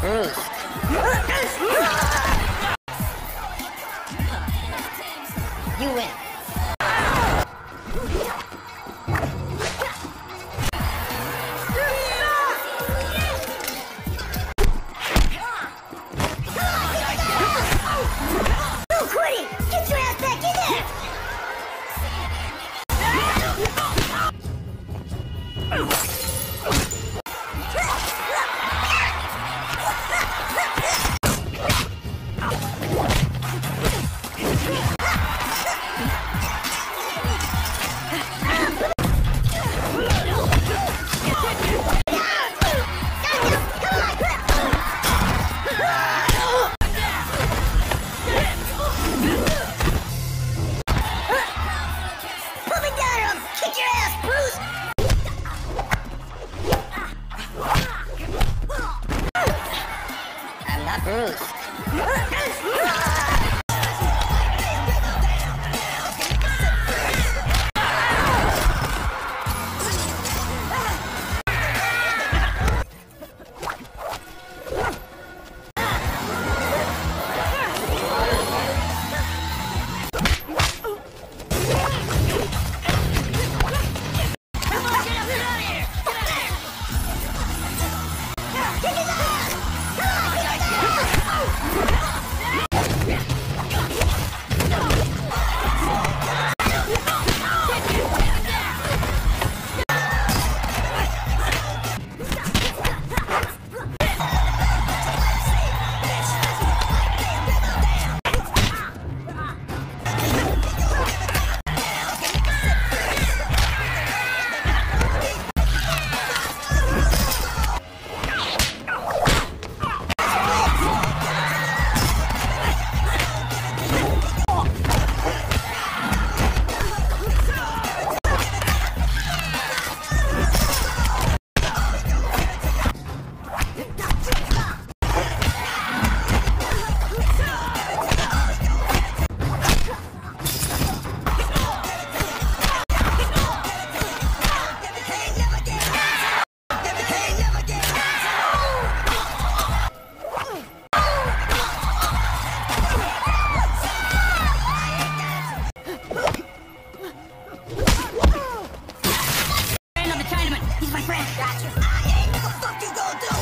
Bruce. You win. No Earth. friend. I ain't the fuck you gonna do.